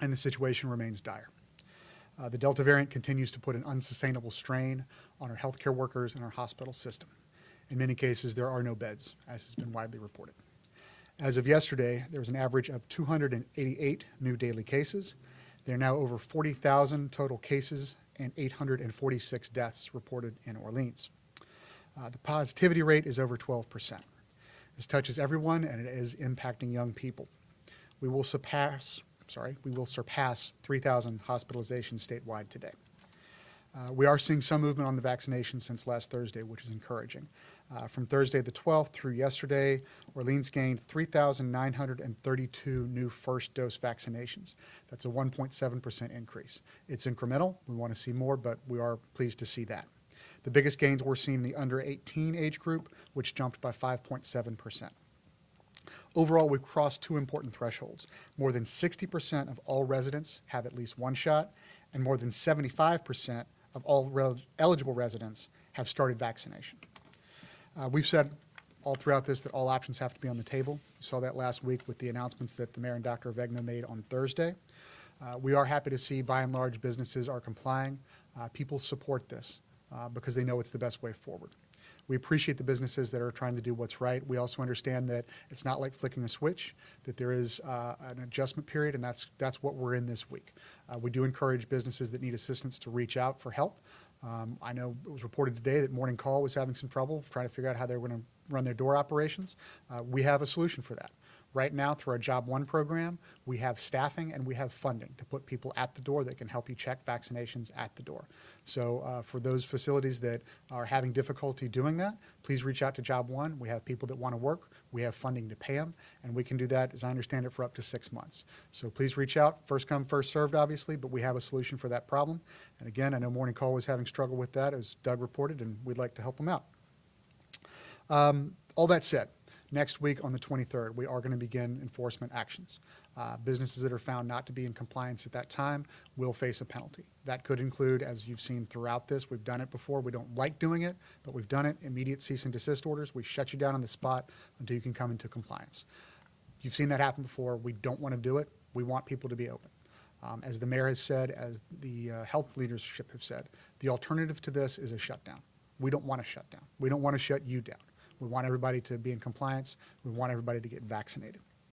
and the situation remains dire. Uh, the Delta variant continues to put an unsustainable strain on our healthcare workers and our hospital system. In many cases, there are no beds, as has been widely reported. As of yesterday, there was an average of 288 new daily cases. There are now over 40,000 total cases and 846 deaths reported in Orleans. Uh, the positivity rate is over 12%. This touches everyone and it is impacting young people. We will surpass, sorry, we will surpass 3,000 hospitalizations statewide today. Uh, we are seeing some movement on the vaccination since last Thursday, which is encouraging. Uh, from Thursday the 12th through yesterday, Orleans gained 3,932 new first dose vaccinations. That's a 1.7% increase. It's incremental. We want to see more, but we are pleased to see that. The biggest gains were seen in the under 18 age group, which jumped by 5.7%. Overall, we've crossed two important thresholds. More than 60% of all residents have at least one shot, and more than 75% of all rel- eligible residents have started vaccination. Uh, we've said all throughout this that all options have to be on the table. You saw that last week with the announcements that the mayor and Dr. Avegno made on Thursday. Uh, we are happy to see, by and large, businesses are complying. Uh, people support this uh, because they know it's the best way forward. We appreciate the businesses that are trying to do what's right. We also understand that it's not like flicking a switch, that there is uh, an adjustment period, and that's, that's what we're in this week. Uh, we do encourage businesses that need assistance to reach out for help. Um, I know it was reported today that Morning Call was having some trouble trying to figure out how they were going to run their door operations. Uh, we have a solution for that. Right now, through our Job One program, we have staffing and we have funding to put people at the door that can help you check vaccinations at the door. So, uh, for those facilities that are having difficulty doing that, please reach out to Job One. We have people that want to work, we have funding to pay them, and we can do that, as I understand it, for up to six months. So, please reach out. First come, first served, obviously, but we have a solution for that problem. And again, I know Morning Call was having struggle with that, as Doug reported, and we'd like to help them out. Um, all that said, next week on the 23rd, we are going to begin enforcement actions. Uh, businesses that are found not to be in compliance at that time will face a penalty. That could include, as you've seen throughout this, we've done it before. We don't like doing it, but we've done it. Immediate cease and desist orders. We shut you down on the spot until you can come into compliance. You've seen that happen before. We don't want to do it. We want people to be open. Um, as the mayor has said, as the uh, health leadership have said, the alternative to this is a shutdown. We don't want to shut down. We don't want to shut you down. We want everybody to be in compliance. We want everybody to get vaccinated.